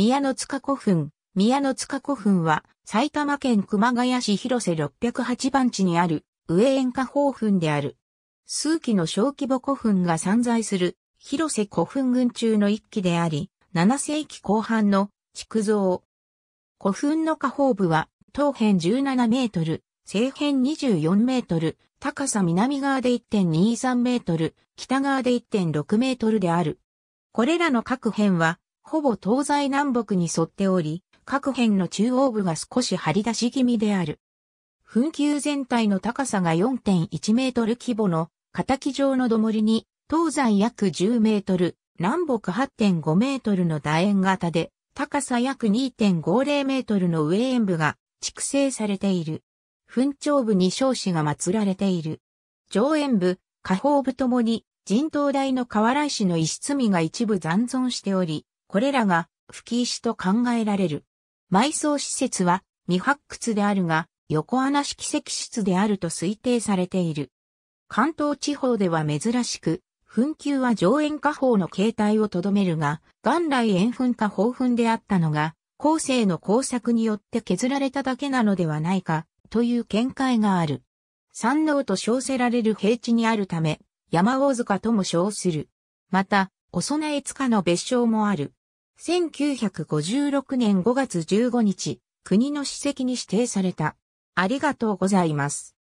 宮の塚古墳。宮の塚古墳は、埼玉県熊谷市広瀬608番地にある、上塩化宝墳である。数基の小規模古墳が散在する、広瀬古墳群中の一基であり、7世紀後半の築造。古墳の下方部は、東辺17メートル、西辺24メートル、高さ南側で1.23メートル、北側で1.6メートルである。これらの各辺は、ほぼ東西南北に沿っており、各辺の中央部が少し張り出し気味である。墳丘全体の高さが4.1メートル規模の、形状の土森に、東西約10メートル、南北8.5メートルの楕円型で、高さ約2.50メートルの上円部が畜生されている。墳頂部に少子が祀られている。上円部、下方部ともに人頭大の河原石の石積みが一部残存しており、これらが吹石と考えられる。埋葬施設は未発掘であるが、横穴式石室であると推定されている。関東地方では珍しく、墳丘は上円下方の形態をとどめるが、元来円墳か方墳であったのが、後世の工作によって削られただけなのではないか、という見解がある。山王と称せられる平地にあるため、山大塚とも称する。また、お供え塚の別称もある。1956年5月15日、国の史跡に指定された。ありがとうございます。